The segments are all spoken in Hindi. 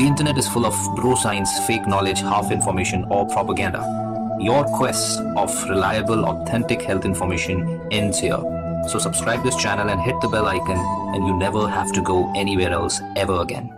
The internet is full of bro science, fake knowledge, half information, or propaganda. Your quest of reliable, authentic health information ends here. So subscribe this channel and hit the bell icon, and you never have to go anywhere else ever again.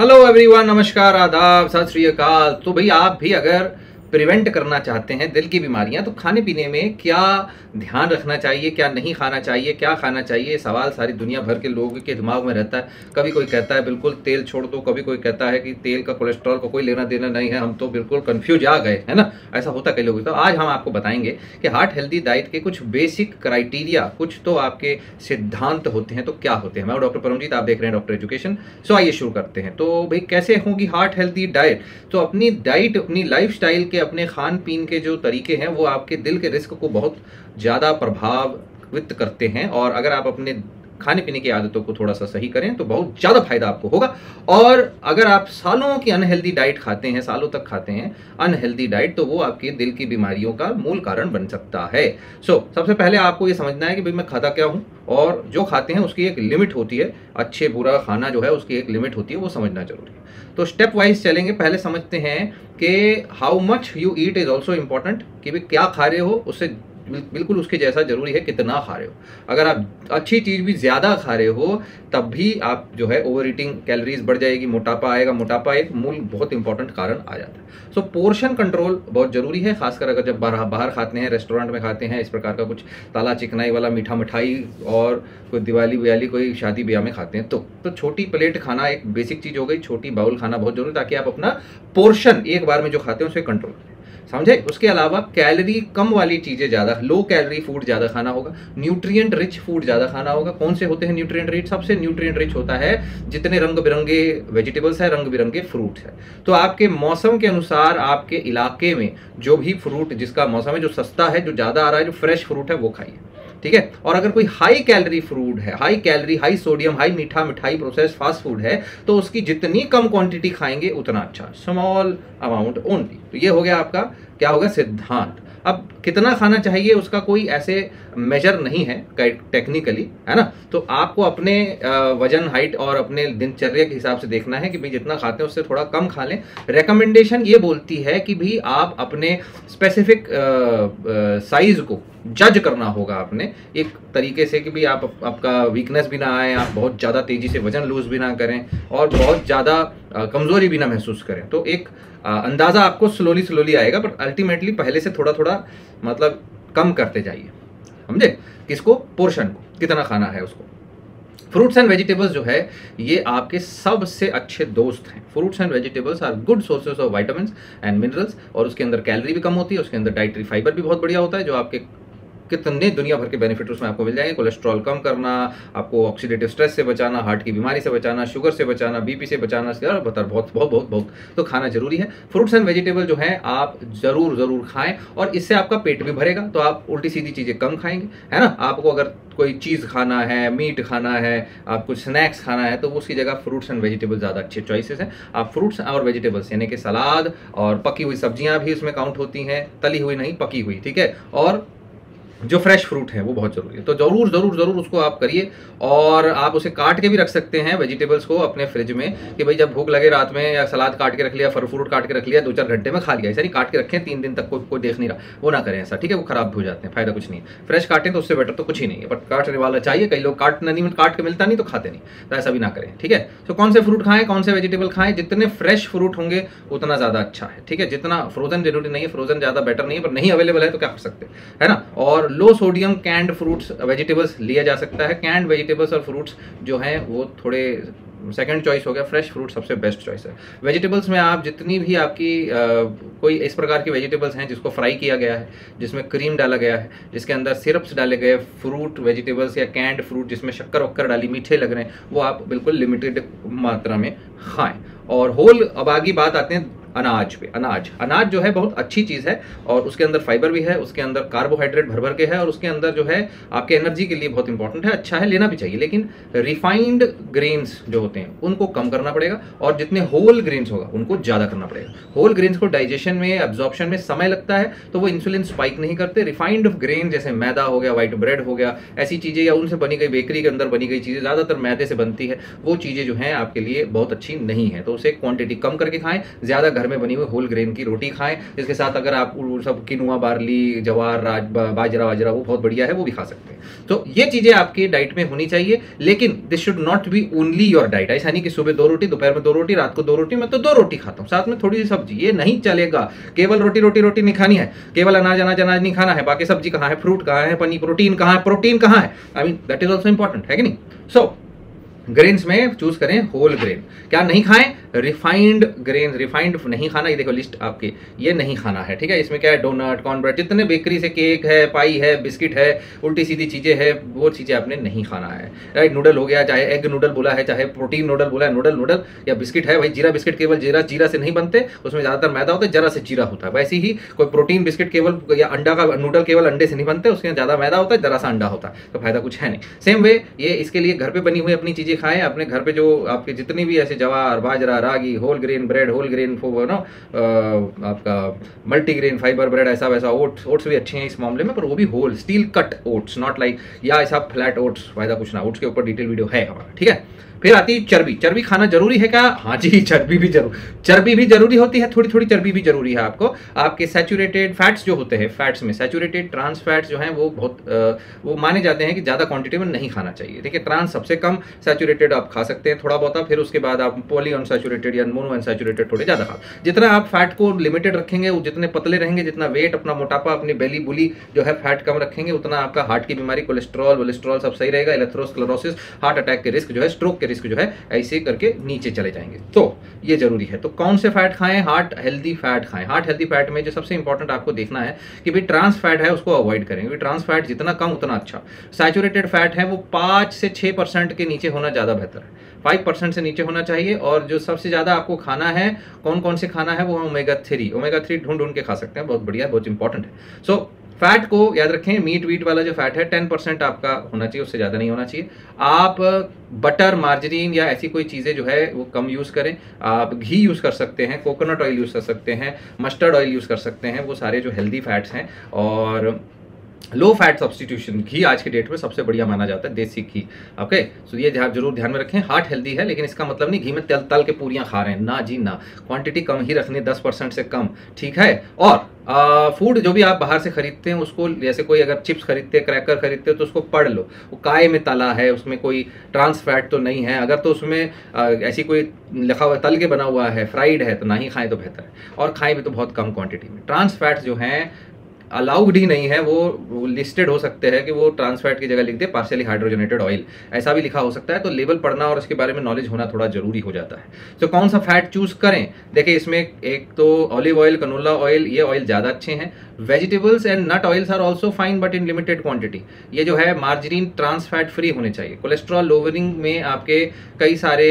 Hello everyone नमस्कार आदाब सत श्री अकाल तो भाई आप भी अगर प्रिवेंट करना चाहते हैं दिल की बीमारियाँ तो खाने पीने में क्या ध्यान रखना चाहिए, क्या नहीं खाना चाहिए, क्या खाना चाहिए सवाल सारी दुनिया भर के लोगों के दिमाग में रहता है। कभी कोई कहता है, बिल्कुल तेल छोड़ दो। कभी कोई कहता है कि, तेल का कोलेस्ट्रॉल को कोई लेना देना नहीं है, हम तो बिल्कुल कन्फ्यूज़ आ गए। है ना? ऐसा होता कई लोगों तो आज हम आपको बताएँगे कि हार्ट हेल्दी डाइट के कुछ बेसिक क्राइटेरिया कुछ तो आपके सिद्धांत होते हैं तो क्या होते हैं? मैं डॉक्टर परमजीत, आप देख रहे हैं डॉक्टर एजुकेशन। सो आइए शुरू करते हैं। तो भाई, कैसे होगी हार्ट हेल्दी डाइट तो अपनी डाइट अपनी लाइफ के अपने खान पीन के जो तरीके हैं, वो आपके दिल के रिस्क को बहुत ज़्यादा प्रभावित करते हैं। और अगर आप अपने खाने पीने की आदतों को थोड़ा सा सही करें तो बहुत ज़्यादा फ़ायदा आपको होगा। और अगर आप सालों की अनहेल्दी डाइट खाते हैं सालों तक खाते हैं अनहेल्दी डाइट तो वो आपके दिल की बीमारियों का मूल कारण बन सकता है। सो so, सबसे पहले आपको ये समझना है कि भाई मैं खाता क्या हूँ? और जो खाते हैं उसकी एक लिमिट होती है। अच्छे बुरा खाना जो है उसकी एक लिमिट होती है वो समझना ज़रूरी है। तो स्टेप वाइज चलेंगे। पहले समझते हैं कि how much you eat is also important कि भाई क्या खा रहे हो उससे बिल्कुल उसके जैसा ज़रूरी है कितना खा रहे हो। अगर आप अच्छी चीज़ भी ज़्यादा खा रहे हो, तब भी आप जो है ओवर ईटिंग कैलोरीज बढ़ जाएगी, मोटापा आएगा। मोटापा एक मूल बहुत इंपॉर्टेंट कारण आ जाता है। सो पोर्शन कंट्रोल बहुत ज़रूरी है, खासकर अगर जब बाहर बाहर खाते हैं रेस्टोरेंट में खाते हैं, इस प्रकार का कुछ ताला चिकनाई वाला मीठा मिठाई और कोई दिवाली विवाली, कोई शादी ब्याह में खाते हैं तो तो छोटी प्लेट खाना एक बेसिक चीज़ हो गई, छोटी बाउल खाना बहुत ज़रूरी ताकि आप अपना पोर्शन एक बार में जो खाते हैं, उसे कंट्रोल करें। समझे? उसके अलावा कैलरी कम वाली चीज़ें ज़्यादा लो कैलरी फ़ूड ज़्यादा खाना होगा न्यूट्रिएंट रिच फ़ूड ज़्यादा खाना होगा। कौन से होते हैं न्यूट्रिएंट रिच सबसे न्यूट्रिएंट रिच होता है जितने रंग बिरंगे वेजिटेबल्स है रंग बिरंगे फ्रूट है। तो आपके मौसम के अनुसार, आपके इलाके में जो भी फ्रूट जिसका मौसम है, जो सस्ता है, जो ज़्यादा आ रहा है, जो फ्रेश फ्रूट है, वो खाइए। ठीक है? और अगर कोई हाई कैलरी फ्रूट है high calorie high sodium high मीठा मिठाई प्रोसेस फास्ट फ़ूड है तो उसकी जितनी कम क्वांटिटी खाएँगे, उतना अच्छा। स्मॉल अमाउंट ओनली तो ये हो गया आपका क्या होगा? सिद्धांत। अब कितना खाना चाहिए उसका कोई ऐसे मेजर नहीं है टेक्निकली है ना? तो आपको अपने वज़न हाइट और अपने दिनचर्या के हिसाब से देखना है कि भाई जितना खाते हैं उससे थोड़ा कम खा लें। रिकमेंडेशन ये बोलती है कि भाई आप अपने स्पेसिफिक साइज़ को जज करना होगा आपने। एक तरीके से कि भाई आप आपका वीकनेस भी ना आए, आप बहुत ज़्यादा तेज़ी से वज़न लूज भी ना करें और बहुत ज़्यादा कमज़ोरी भी ना महसूस करें। तो एक अंदाज़ा आपको स्लोली स्लोली आएगा बट अल्टीमेटली पहले से थोड़ा थोड़ा मतलब कम करते जाइए। समझे? किसको? पोर्शन को। कितना खाना है उसको? फ्रूट्स एंड वेजिटेबल्स जो है, ये आपके सबसे अच्छे दोस्त हैं। Fruits and vegetables are good sources of vitamin and minerals और उसके अंदर कैलरी भी कम होती है, उसके अंदर डाइटरी फाइबर भी बहुत बढ़िया होता है, जो आपके कितने दुनिया भर के बेनिफिट उसमें आपको मिल जाएँगे। कोलेस्ट्रॉल कम करना, आपको ऑक्सीडेटिव स्ट्रेस से बचाना हार्ट की बीमारी से बचाना शुगर से बचाना बीपी से बचाना बता बहुत बहुत बहुत बहुत तो खाना ज़रूरी है। फ्रूट्स एंड वेजिटेबल जो है, आप ज़रूर ज़रूर खाएँ और इससे आपका पेट भी भरेगा तो आप उल्टी सीधी चीज़ें कम खाएँगे, है ना? आपको अगर कोई चीज़ खाना है मीट खाना है आप कुछ स्नैक्स खाना है तो उसकी जगह फ्रूट्स एंड वेजिटेबल ज़्यादा अच्छे चॉइसेस हैं। आप फ्रूट्स और वेजिटेबल्स यानी कि सलाद और पकी हुई सब्ज़ियाँ भी इसमें काउंट होती हैं, तली हुई नहीं, पकी हुई, ठीक है? और जो फ्रेश फ्रूट है, वो बहुत ज़रूरी है। तो ज़रूर ज़रूर ज़रूर उसको आप करिए और आप उसे काट के भी रख सकते हैं वेजिटेबल्स को अपने फ्रिज में कि भाई जब भूख लगे रात में या सलाद काट के रख लिया, फल फ्रूट काट के रख लिया दो चार घंटे में खा लिया। ऐसा नहीं, काट के रखें, तीन दिन तक कोई कोई देख नहीं रहा। वो ना करें ऐसा, ठीक है? वो खराब हो जाते हैं, फ़ायदा कुछ नहीं फ्रेश काटें तो उससे बेटर तो कुछ ही नहीं है। बट काटने वाला चाहिए, कई लोग काटना नहीं, काट के मिलता नहीं तो खाते नहीं। तो ऐसा भी ना करें, ठीक है? तो कौन से फ्रूट खाएँ, कौन से वेजिटेबल खाएँ, जितने फ्रेश फ्रूट होंगे, उतना ज़्यादा अच्छा है, ठीक है? जितना फ्रोजन ज़रूरी नहीं है फ्रोजन ज़्यादा बेटर नहीं है, पर नहीं अवेलेबल है तो क्या कर सकते है ना? और low sodium canned fruits vegetables लिया जा सकता है। कैंड वेजिटेबल्स और फ्रूट्स जो हैं वो थोड़े सेकंड चॉइस हो गया। फ्रेश फ्रूट सबसे बेस्ट चॉइस है। वेजिटेबल्स में आप जितनी भी आपकी आ, कोई इस प्रकार की वेजिटेबल्स हैं जिसको फ्राई किया गया है जिसमें क्रीम डाला गया है जिसके अंदर सिरप्स डाले गए फ्रूट वेजिटेबल्स या कैंड फ्रूट जिसमें शक्कर वक्कर डाली मीठे लग रहे हैं वो आप बिल्कुल लिमिटेड मात्रा में खाएँ। और होल अब आगे बात आते हैं अनाज पे अनाज। अनाज जो है बहुत अच्छी चीज़ है और उसके अंदर फाइबर भी है, उसके अंदर कार्बोहाइड्रेट भर भर के है और उसके अंदर जो है आपके एनर्जी के लिए बहुत इंपॉर्टेंट है। अच्छा है, लेना भी चाहिए, लेकिन रिफाइंड ग्रेन्स जो होते हैं, उनको कम करना पड़ेगा और जितने होल ग्रेन्स होगा, उनको ज़्यादा करना पड़ेगा। होल ग्रेन्स को डाइजेशन में एब्जॉर्प्शन में समय लगता है तो वो इंसुलिन स्पाइक नहीं करते। रिफाइंड ग्रेन जैसे मैदा हो गया व्हाइट ब्रेड हो गया, ऐसी चीज़ें या उनसे बनी गई बेकरी के अंदर बनी गई चीज़ें ज़्यादातर मैदे से बनती है, वो चीज़ें जो हैं आपके लिए बहुत अच्छी नहीं है। तो उसे क्वांटिटी कम करके खाएँ, ज़्यादा घर में बनी हुई होल ग्रेन की रोटी खाएँ। इसके साथ अगर आप सब किनुआ बार्ली जवार राज बाजरा वाजरा वो बहुत बढ़िया है वो भी खा सकते हैं। तो ये चीज़ें आपकी डाइट में होनी चाहिए लेकिन this should not be only your diet ऐसा नहीं कि सुबह दो रोटी दोपहर में दो रोटी रात को दो रोटी मैं तो दो रोटी खाता हूँ। साथ में थोड़ी सी सब्ज़ी ये नहीं चलेगा। केवल रोटी रोटी रोटी नहीं खानी है। केवल अनाज अनाज अनाज नहीं खाना है। बाकी सब्ज़ी कहाँ है? फ्रूट कहाँ है? पनीर प्रोटीन कहाँ है? प्रोटीन कहाँ है? I mean that is also important है कि नहीं? सो so, ग्रेन्स में चूज़ करें होल ग्रेन क्या नहीं खाएँ? रिफाइंड ग्रेन रिफाइंड नहीं खाना, ये देखो लिस्ट आपकी, ये नहीं खाना है, ठीक है? इसमें क्या है? डोनट कॉर्नब्रेड जितने बेकरी से केक है पाई है बिस्किट है, उल्टी सीधी चीज़ें है, वो चीज़ें आपने नहीं खाना है. राइट नूडल हो गया, चाहे एग नूडल बोला है, चाहे प्रोटीन नूडल बोला है नूडल नूडल या बिस्किट है, भाई जीरा बिस्किट केवल जीरा जीरा से नहीं बनते, उसमें ज़्यादातर मैदा होता है, जरा से जीरा होता है. वैसे ही कोई प्रोटीन बिस्किट केवल, या अंडा का नूडल केवल अंडे से नहीं बनते, उसके ज़्यादा मैदा होता है, जरा सा अंडा होता है तो फ़ायदा कुछ है नहीं. सेम वे ये इसके लिए घर पर बनी हुई अपनी चीज़ें खाएँ, अपने घर पे जो आपके जितनी भी ऐसे जवार बाजरा, रागी whole grain bread whole grain no आपका मल्टी ग्रेन फाइबर ब्रेड ऐसा वैसा ओट्स ओट्स भी अच्छे हैं इस मामले में, पर वो भी whole steel cut oats not like या ऐसा फ्लैट ओट्स फ़ायदा कुछ ना ओट्स के ऊपर डिटेल वीडियो है हमारा, ठीक है? फिर आती है चर्बी। चर्बी खाना ज़रूरी है क्या? हाँ जी, चर्बी भी ज़रूर। चर्बी भी ज़रूरी होती है? थोड़ी थोड़ी चर्बी भी ज़रूरी है आपको। आपके सैचुरेटेड फैट्स जो होते हैं फैट्स में सैचुरेटेड ट्रांस फैट्स जो हैं, वो बहुत वो माने जाते हैं कि ज़्यादा क्वांटिटी में नहीं खाना चाहिए। ठीक है ट्रांस सबसे कम सैचुरेटेड आप खा सकते हैं थोड़ा बहुत, फिर उसके बाद आप पोली अनसेचुरेटेड या मोनो अनसेचुरेटेड थोड़े ज़्यादा खा। जितना आप फैट को लिमिटेड रखेंगे जितने पतले रहेंगे, जितना वेट अपना मोटापा, अपनी बेली बुली जो है फैट कम रखेंगे, उतना आपका हार्ट की बीमारी कोलेस्ट्रॉल वोलेस्ट्रॉल सब सही रहेगा इलेक्ट्रोस्क्लोरोसिस हार्ट अटैक के रिस्क जो है स्ट्रोक के रिस्क जो है ऐसे करके नीचे चले जाएँगे। तो ये ज़रूरी है। तो कौन से फैट खाएँ? हार्ट हेल्दी फैट खाएँ। हार्ट हेल्दी फैट में जो सबसे इंपॉर्टेंट आपको देखना है कि भाई ट्रांस फैट है उसको अवॉइड करें। क्योंकि ट्रांस फैट जितना कम उतना अच्छा। सैचुरेटेड फैट है वो पाँच से छह परसेंट के नीचे होना ज़्यादा बेहतर है। फाइव परसेंट से नीचे होना चाहिए और जो सबसे ज़्यादा आपको खाना है कौन कौन से खाना है वो ओमेगा थ्री ओमेगा थ्री ढूंढ ढूंढ के खा सकते हैं। बहुत बढ़िया बहुत इंपॉर्टेंट है। सो so, फैट को याद रखें, मीट वीट वाला जो फैट है, टेन परसेंट आपका होना चाहिए, उससे ज़्यादा नहीं होना चाहिए। आप बटर, मार्जरीन या ऐसी कोई चीज़ें जो है, वो कम यूज़ करें। आप घी यूज़ कर सकते हैं कोकोनट ऑयल यूज़ कर सकते हैं मस्टर्ड ऑयल यूज़ कर सकते हैं, वो सारे जो हेल्दी फैट्स हैं। और लो फैट सब्सटीट्यूशन घी आज के डेट में सबसे बढ़िया माना जाता है देसी घी। ओके सो ये ज़रूर ध्यान में रखें हार्ट हेल्दी है लेकिन इसका मतलब नहीं घी में तल तल के पूरियाँ खा रहे हैं। ना जी ना क्वांटिटी कम ही रखनी दस परसेंट से कम ठीक है? और फ़ूड जो भी आप बाहर से खरीदते हैं उसको जैसे कोई अगर चिप्स खरीदते हैं क्रैकर खरीदते हैं तो उसको पढ़ लो। वो काय में तला है उसमें कोई ट्रांस फैट तो नहीं है। अगर तो उसमें आ, ऐसी कोई लिखा हुआ तल के बना हुआ है फ्राइड है तो ना ही खाएँ तो बेहतर है। और खाएँ भी तो बहुत कम क्वांटिटी में। ट्रांस फैट्स जो हैं अलाउड ही नहीं है, वो लिस्टेड हो सकते हैं कि वो ट्रांसफैट की जगह लिख दे पार्शियली हाइड्रोजनेटेड ऑयल ऐसा भी लिखा हो सकता है तो लेबल पढ़ना और इसके बारे में नॉलेज होना थोड़ा ज़रूरी हो जाता है। तो कौन सा फैट चूज़ करें? देखिए, इसमें एक तो ऑलिव ऑयल कनोला ऑयल ये ऑयल ज़्यादा अच्छे हैं। Vegetables and nut oils are also fine but in limited quantity ये जो है मार्जरीन ट्रांस फैट फ्री होने चाहिए। कोलेस्ट्रॉल लोवरिंग में आपके कई सारे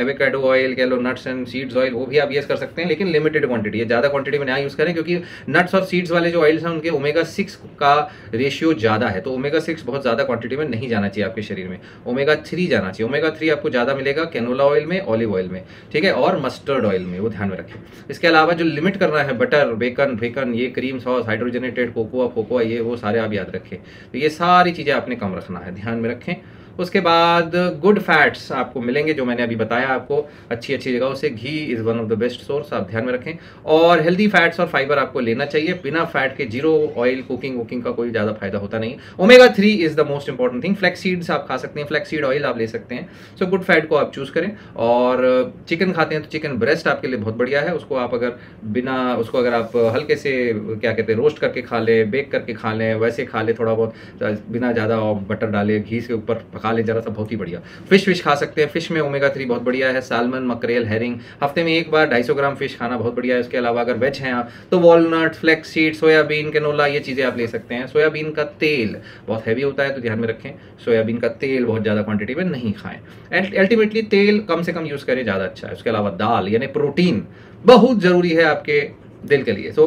एवेकाडो ऑयल कह लो नट्स एंड सीड्स ऑयल वो भी आप यूज़ कर सकते हैं, लेकिन लिमिटेड क्वांटिटी है ज़्यादा क्वांटिटी में ना यूज़ करें, क्योंकि नट्स और सीड्स वाले जो ऑयल्स हैं, उनके ओमेगा सिक्स का रेशियो ज़्यादा है तो ओमेगा सिक्स बहुत ज़्यादा क्वांटिटी में नहीं जाना चाहिए आपके शरीर में। ओमेगा थ्री जाना चाहिए। ओमेगा थ्री आपको ज़्यादा मिलेगा कैनोला ऑयल में ऑलिव ऑयल में, ठीक है, और मस्टर्ड ऑयल में, वो ध्यान में रखें। इसके अलावा जो लिमिट करना है बटर बेकन बेकन ये क्रीम सॉस हाइड्रोजनेटेड कोकोआ फोकोआ ये वो सारे आप याद रखें। तो ये सारी चीज़ें आपने कम रखना है, ध्यान में रखें। उसके बाद गुड फैट्स आपको मिलेंगे, जो मैंने अभी बताया आपको। अच्छी अच्छी जगहों से ghee is one of the best source आप ध्यान में रखें। और हेल्दी फैट्स और फाइबर आपको लेना चाहिए। बिना फैट के ज़ीरो ऑयल कुकिंग वुकिंग का कोई ज़्यादा फ़ायदा होता नहीं। Omega three is the most important thing flaxseeds आप खा सकते हैं फ्लैक्सीड ऑयल आप ले सकते हैं। सो गुड फैट को आप चूज़ करें। और चिकन खाते हैं तो चिकन ब्रेस्ट आपके लिए बहुत बढ़िया है। उसको आप अगर बिना, उसको अगर आप हल्के से, क्या कहते हैं रोस्ट करके खा लें बेक करके खा लें, वैसे खा लें थोड़ा बहुत, बिना ज़्यादा बटर डाले, घी से ऊपर खा लें, जरा सा बहुत ही बढ़िया। फ़िश फ़िश खा सकते हैं। फ़िश में ओमेगा थ्री बहुत बढ़िया है। सालमन मकरेल हेरिंग हफ़्ते में एक बार ढाई ग्राम फ़िश खाना बहुत बढ़िया है। उसके अलावा अगर वेज हैं आप तो walnut flax seed soybean canola ये चीज़ें आप ले सकते हैं। सोयाबीन का तेल बहुत हैवी होता है तो ध्यान में रखें सोयाबीन का तेल बहुत ज़्यादा क्वांटिटी में नहीं खाएँ। अल्टीमेटली तेल कम से कम यूज़ करें, ज़्यादा अच्छा है। उसके अलावा दाल, यानी प्रोटीन बहुत ज़रूरी है आपके दिल के लिए। सो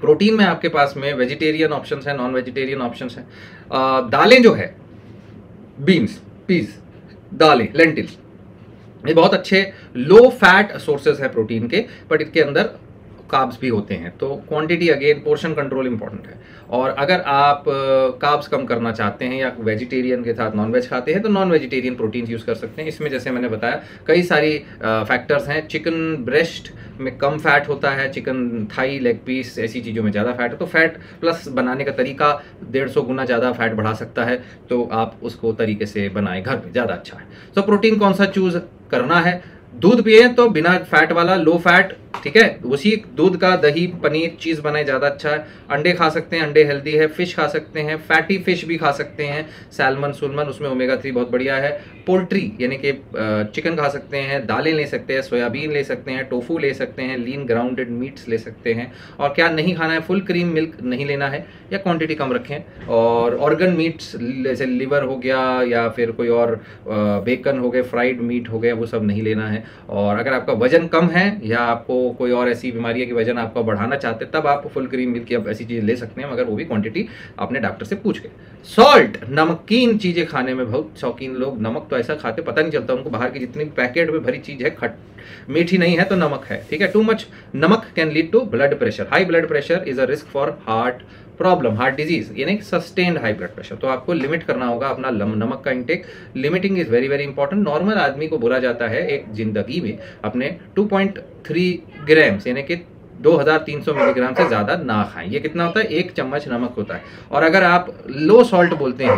प्रोटीन में आपके पास में वेजिटेरियन ऑप्शन है नॉन वेजिटेरियन ऑप्शन है दालें जो है बीन्स पीस दालें लेंटिल्स ये बहुत अच्छे लो फैट सोर्सेज हैं प्रोटीन के बट इसके अंदर काब्स भी होते हैं तो quantity again portion control important है। और अगर आप काब्स कम करना चाहते हैं या वेजिटेरियन के साथ नॉन वेज खाते हैं तो नॉन वेजिटेरियन प्रोटीन यूज़ कर सकते हैं। इसमें जैसे मैंने बताया, कई सारी फैक्टर्स हैं। चिकन ब्रेस्ट में कम फैट होता है चिकन थाई लेग पीस ऐसी चीज़ों में ज़्यादा फैट है। तो फैट प्लस बनाने का तरीका डेढ़ सौ गुना ज़्यादा फैट बढ़ा सकता है तो आप उसको तरीके से बनाएँ घर में, ज़्यादा अच्छा है। तो प्रोटीन कौन सा चूज़ करना है? दूध पिए तो बिना फैट वाला लो फैट ठीक है? उसी दूध का दही, पनीर चीज़ बनाए, ज़्यादा अच्छा है। अंडे खा सकते हैं, अंडे हेल्दी है। फ़िश खा सकते हैं फैटी फ़िश भी खा सकते हैं। सैलमन सुलमन उसमें ओमेगा थ्री बहुत बढ़िया है। पोल्ट्री यानी कि चिकन खा सकते हैं, दालें ले सकते हैं सोयाबीन ले सकते हैं टोफू ले सकते हैं लीन ग्राउंडेड मीट्स ले सकते हैं। और क्या नहीं खाना है? फुल क्रीम मिल्क नहीं लेना है, या क्वान्टिटी कम रखें। और ऑर्गन मीट्स जैसे लिवर हो गया, या फिर कोई और बेकन हो गए फ्राइड मीट हो गया, वो सब नहीं लेना है। और अगर आपका वज़न कम है या आपको कोई और ऐसी बीमारी है कि वज़न आपका बढ़ाना चाहते हैं, तब आप फुल क्रीम मिल्क या ऐसी चीज़ ले सकते हैं, मगर वो भी क्वांटिटी अपने डॉक्टर से पूछ के। सॉल्ट नमकीन चीज़ें खाने में बहुत शौकीन लोग, नमक तो ऐसा खाते पता नहीं चलता उनको बाहर की जितनी पैकेट में भरी चीज़ है, खट, मीठी नहीं है तो नमक है, ठीक है? Too much namak can lead to blood pressure high blood pressure is a risk for heart problem heart disease यानी सस्टेन्ड हाई ब्लड प्रेशर तो आपको लिमिट करना होगा अपना नमक का intake limiting is very very important normal आदमी को बोला जाता है, एक ज़िंदगी में अपने 2.3 ग्राम्स यानी कि 2300 मिलीग्राम से ज़्यादा ना खाएँ। ये कितना होता है? एक चम्मच नमक होता है। और अगर आप लो सॉल्ट बोलते हैं,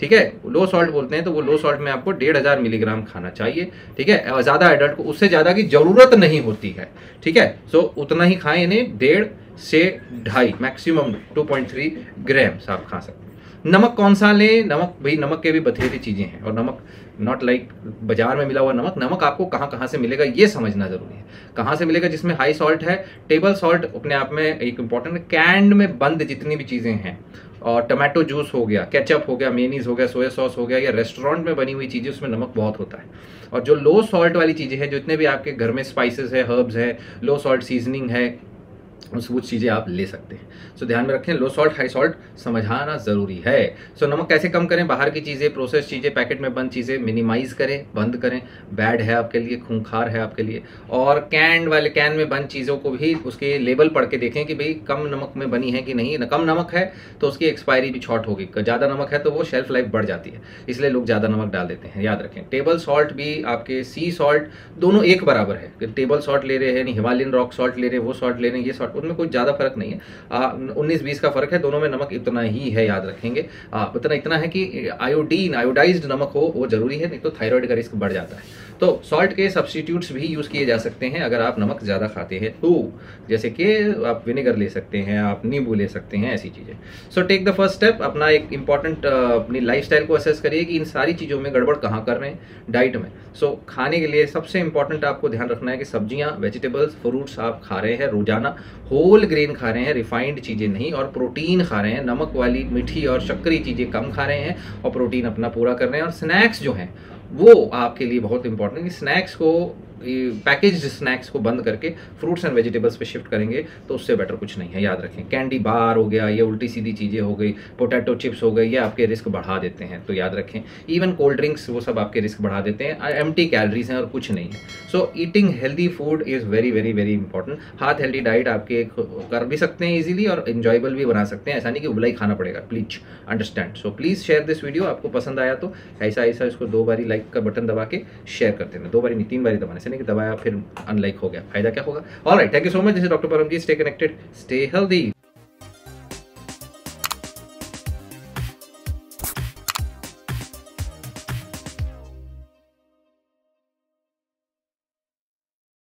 ठीक है? लो सॉल्ट बोलते हैं तो वो लो सॉल्ट में आपको डेढ़ हज़ार मिलीग्राम खाना चाहिए, ठीक है? ज़्यादा एडल्ट को उससे ज़्यादा की ज़रूरत नहीं होती है, ठीक है? सो उतना ही खाएँ, यानी डेढ़ से ढाई मैक्सिमम 2.3 ग्राम्स आप खा सकते हैं। नमक कौन सा लें? नमक, भाई, नमक के भी बथेरी चीज़ें हैं, और नमक नॉट लाइक बाज़ार में मिला हुआ नमक नमक आपको कहाँ कहाँ से मिलेगा, ये समझना ज़रूरी है। कहाँ से मिलेगा, जिसमें हाई सॉल्ट है टेबल सॉल्ट अपने आप में एक इंपॉर्टेंट कैंड में बंद जितनी भी चीज़ें हैं, और टमाटो जूस हो गया केचप हो गया मेनीज हो गया सोया सॉस हो गया, या रेस्टोरेंट में बनी हुई चीज़ें, उसमें नमक बहुत होता है। और जो लो सॉल्ट वाली चीज़ें हैं जितने भी आपके घर में स्पाइसेस है हर्ब्स है लो सॉल्ट सीजनिंग है वो चीज़ें आप ले सकते हैं। सो so, ध्यान में रखें लो सॉल्ट हाई सॉल्ट समझाना ज़रूरी है। सो so, नमक कैसे कम करें? बाहर की चीज़ें प्रोसेस चीज़ें पैकेट में बंद चीज़ें मिनिमाइज करें बंद करें। बैड है आपके लिए खूंखार है आपके लिए। और कैन वाले कैन में बंद चीज़ों को भी उसके लेबल पढ़ के देखें कि भाई कम नमक में बनी है कि नहीं। कम नमक है तो उसकी एक्सपायरी भी शॉर्ट होगी। ज़्यादा नमक है तो वो शेल्फ लाइफ बढ़ जाती है। इसलिए लोग ज़्यादा नमक डाल देते हैं याद रखें। टेबल सॉल्ट भी आपके सी सॉल्ट दोनों एक बराबर है। टेबल सॉल्ट ले रहे हैं हिमालयन रॉक सॉल्ट ले रहे हैं वो सॉल्ट ले रहे हैं ये सॉल्ट उनमें कोई ज़्यादा फ़र्क नहीं है। उन्नीस बीस का फ़र्क है दोनों में नमक इतना ही है याद रखेंगे। आ, उतना इतना है कि आयोडीन आयोडाइज नमक हो वो ज़रूरी है नहीं तो थायराइड का रिस्क बढ़ जाता है। तो सॉल्ट के सब्सटीट्यूट्स भी यूज़ किए जा सकते हैं अगर आप नमक ज़्यादा खाते हैं तो। जैसे कि आप विनेगर ले सकते हैं आप नींबू ले सकते हैं ऐसी चीज़ें। So take the first step अपना एक इंपॉर्टेंट अपनी लाइफ को असेस करिए कि इन सारी चीज़ों में गड़बड़ कहाँ कर रहे हैं डाइट में। सो so, खाने के लिए सबसे इंपॉर्टेंट आपको ध्यान रखना है कि सब्ज़ियाँ वेजिटेबल्स फ्रूट्स आप खा रहे हैं रोज़ाना। होल ग्रेन खा रहे हैं रिफाइंड चीज़ें नहीं, और प्रोटीन खा रहे हैं, नमक वाली मीठी और शक्करी चीज़ें कम खा रहे हैं और प्रोटीन अपना पूरा कर रहे हैं। और स्नैक्स जो हैं, वो आपके लिए बहुत इंपॉर्टेंट स्नैक्स को पैकेज स्नैक्स को बंद करके फ्रूट्स एंड वेजिटेबल्स पे शिफ्ट करेंगे तो उससे बेटर कुछ नहीं है, याद रखें। कैंडी बार हो गया, ये उल्टी सीधी चीज़ें हो गई पोटैटो चिप्स हो गई ये आपके रिस्क बढ़ा देते हैं तो याद रखें। इवन कोल्ड ड्रिंक्स वो सब आपके रिस्क बढ़ा देते हैं एम टी कैलरीज हैं और कुछ नहीं है। So eating healthy food is very very very important हाथ हेल्दी डाइट आपके कर भी सकते हैं ईजिली और इन्जॉयबल भी बना सकते हैं। ऐसा नहीं कि उबला ही खाना पड़ेगा please understand so please share this video आपको पसंद आया तो ऐसा ऐसा इसको दो बारी लाइक का बटन दबा के शेयर कर देना। दो बारी नहीं, तीन बारी दबाने से नहीं कि दबाया, फिर अनलाइक हो गया। फ़ायदा क्या होगा? All right thank you so much this doctor Paramjit stay connected stay healthy